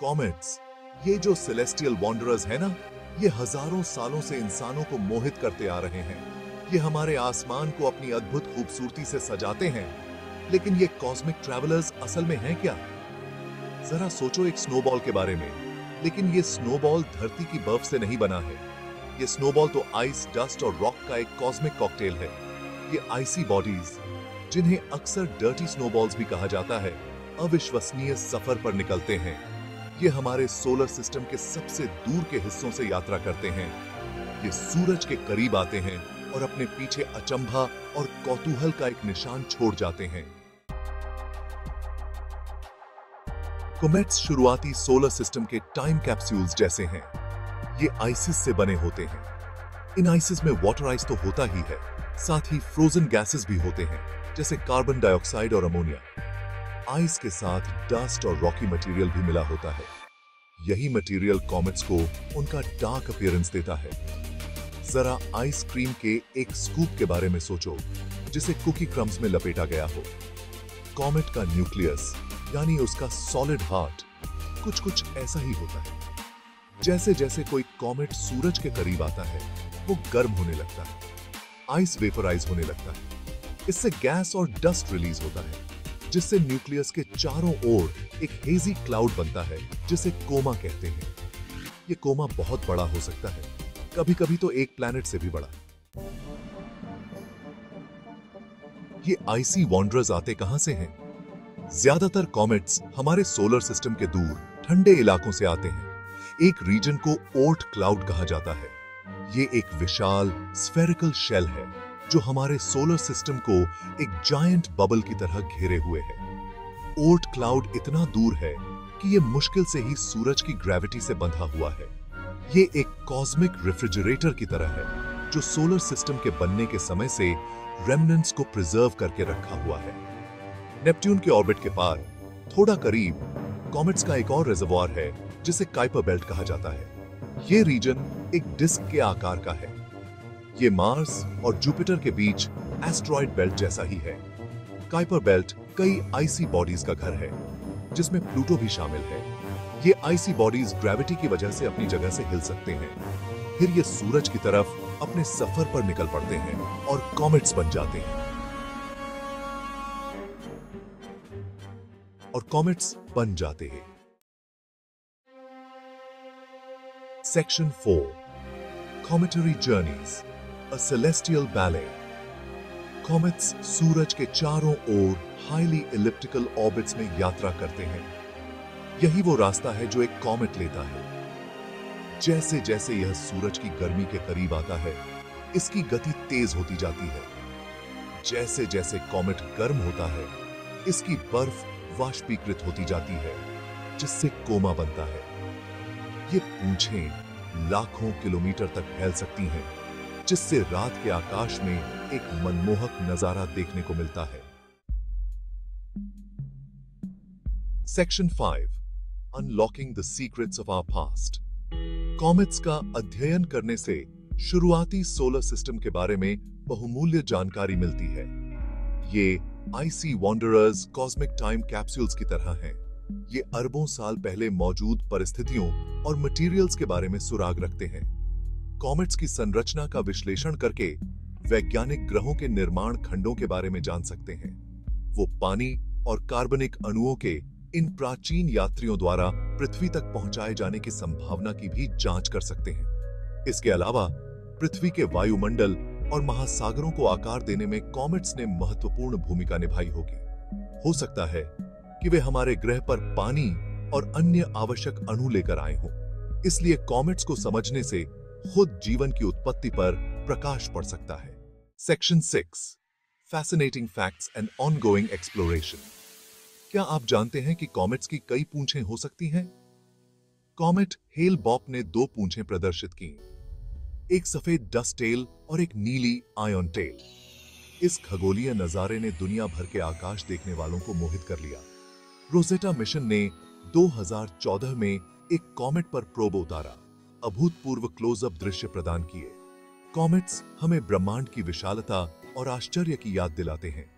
Comets ये जो celestial wanderers है ना, ये हज़ारों सालों से इंसानों को मोहित करते आ रहे हैं। ये हमारे आसमान को अपनी अद्भुत खूबसूरती से सजाते हैं। लेकिन ये कॉस्मिक ट्रैवलर्स असल में हैं क्या? जरा सोचो एक स्नोबॉल के बारे में। लेकिन ये स्नोबॉल धरती की बर्फ़ से नहीं बना है। ये स्नोबॉल तो आइस डस्ट और रॉक का एक कॉस्मिक कॉकटेल है। ये आइसी बॉडीज जिन्हें अक्सर डर्टी स्नोबॉल्स भी कहा जाता है, अविश्वसनीय सफ़र पर निकलते हैं। ये हमारे सोलर सिस्टम के सबसे दूर के हिस्सों से यात्रा करते हैं। ये सूरज के करीब आते हैं और अपने पीछे अचंभा और कौतूहल का एक निशान छोड़ जाते हैं। कोमेट्स शुरुआती सोलर सिस्टम के टाइम कैप्सूल्स जैसे हैं। ये आइसिस से बने होते हैं। इन आइसिस में वाटर आइस तो होता ही है। साथ ही फ्रोजन गैसेस भी होते हैं, जैसे कार्बन डाइऑक्साइड और अमोनिया आइस के साथ डस्ट और रॉकी मटेरियल भी मिला होता है। यही मटेरियल कॉमेट्स को उनका डार्क अपीयरेंस देता है। जरा आइसक्रीम के एक स्कूप के बारे में सोचो, जिसे कुकी क्रम्स में लपेटा गया हो। कॉमेट का न्यूक्लियस, यानी उसका सॉलिड हार्ट कुछ कुछ ऐसा ही होता है। जैसे जैसे कोई कॉमेट सूरज के करीब आता है, वो गर्म होने लगता है। आइस वेपराइज होने लगता है। इससे गैस और डस्ट रिलीज़ होता है। जिससे न्यूक्लियस के चारों ओर एक हेजी क्लाउड बनता है, जिसे कोमा कहते हैं। ये कोमा बहुत बड़ा हो सकता है। कभी कभी तो एक प्लैनेट से भी बड़ा। ये आईसी वॉन्डरर्स आते कहाँ से हैं? ज़्यादातर कॉमेट्स हमारे सोलर सिस्टम के दूर, ठंडे इलाकों से आते हैं। एक रीजन को ओट क्लाउड कहा जाता है। ये एक विशाल स्फेरिकल शेल है। जो हमारे सोलर सिस्टम को एक जायंट बबल की तरह घेरे हुए है। ओर्ट क्लाउड इतना दूर है कि ये मुश्किल से ही सूरज की ग्रेविटी से बंधा हुआ है। ये एक कॉस्मिक रेफ्रिजरेटर की तरह है, जो सोलर सिस्टम के बनने के समय से रेमनेंट्स को प्रिजर्व करके रखा हुआ है। नेपट्यून के ऑर्बिट के पार, थोड़ा करीब कॉमेट्स का एक और रिजर्वॉर है, जिसे काइपर बेल्ट कहा जाता है। ये रीजन एक डिस्क के आकार का है। ये मार्स और जुपिटर के बीच एस्ट्रॉइड बेल्ट जैसा ही है। काइपर बेल्ट कई आईसी बॉडीज का घर है, जिसमें प्लूटो भी शामिल है। ये आईसी बॉडीज ग्रेविटी की वजह से अपनी जगह से हिल सकते हैं। फिर ये सूरज की तरफ़ अपने सफ़र पर निकल पड़ते हैं और कॉमेट्स बन जाते हैं। और कॉमेट्स बन जाते हैं। Section four cometary journeys a celestial ballet. Comets सूरज के चारों ओर हाईली इलिप्टिकल ऑर्बिट्स में यात्रा करते हैं। यही वो रास्ता है जो एक कॉमेट लेता है। जैसे जैसे यह सूरज की गर्मी के करीब आता है, इसकी गति तेज होती जाती है। जैसे जैसे कॉमेट गर्म होता है, इसकी बर्फ़ वाष्पीकृत होती जाती है, जिससे कोमा बनता है। ये पूंछें लाखों किलोमीटर तक फैल सकती हैं। जिससे रात के आकाश में एक मनमोहक नज़ारा देखने को मिलता है। Section five unlocking the secrets of our past comets का अध्ययन करने से शुरुआती सोलर सिस्टम के बारे में बहुमूल्य जानकारी मिलती है। ये icy wanderers cosmic time capsules की तरह हैं। ये अरबों साल पहले मौजूद परिस्थितियों और मटेरियल्स के बारे में सुराग रखते हैं। कॉमेट्स की संरचना का विश्लेषण करके वैज्ञानिक ग्रहों के निर्माण खंडों के बारे में जान सकते हैं। वो पानी और कार्बनिक अणुओं के इन प्राचीन यात्रियों द्वारा पृथ्वी तक पहुँचाए जाने की संभावना की भी जाँच कर सकते हैं। इसके अलावा, पृथ्वी के वायुमंडल और महासागरों को आकार देने में कॉमेट्स ने महत्वपूर्ण भूमिका निभाई होगी। हो सकता है कि वे हमारे ग्रह पर पानी और अन्य आवश्यक अणु लेकर आए हों। इसलिए कॉमेट्स को समझने से खुद जीवन की उत्पत्ति पर प्रकाश पड़ सकता है। Section six fascinating facts and ongoing exploration क्या आप जानते हैं कि कॉमेट्स की कई पूंछें हो सकती हैं? कॉमेट हेल बॉप ने दो पूंछें प्रदर्शित की एक सफ़ेद डस्ट टेल और एक नीली आयोन टेल। इस खगोलीय नजारे ने दुनिया भर के आकाश देखने वालों को मोहित कर लिया। रोजेटा मिशन ने 2014 में एक कॉमेट पर प्रोब उतारा। अभूतपूर्व क्लोजअप दृश्य प्रदान किए। कॉमेट्स हमें ब्रह्मांड की विशालता और आश्चर्य की याद दिलाते हैं।